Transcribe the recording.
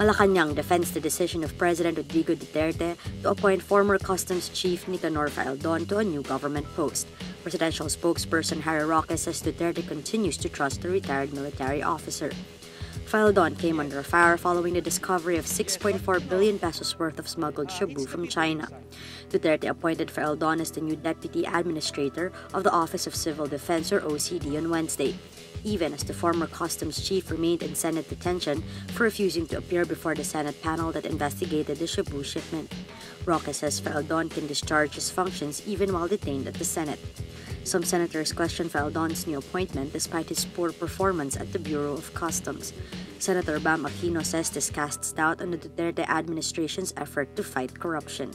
Malacanang defends the decision of President Rodrigo Duterte to appoint former Customs Chief Nicanor Faeldon to a new government post. Presidential spokesperson Harry Roque says Duterte continues to trust the retired military officer. Faeldon came under fire following the discovery of 6.4 billion pesos worth of smuggled shabu from China. Duterte appointed Faeldon as the new deputy administrator of the Office of Civil Defense or OCD on Wednesday, even as the former customs chief remained in Senate detention for refusing to appear before the Senate panel that investigated the shabu shipment. Roque says Faeldon can discharge his functions even while detained at the Senate. Some senators questioned Faeldon's new appointment despite his poor performance at the Bureau of Customs. Senator Bam Aquino says this casts doubt on the Duterte administration's effort to fight corruption.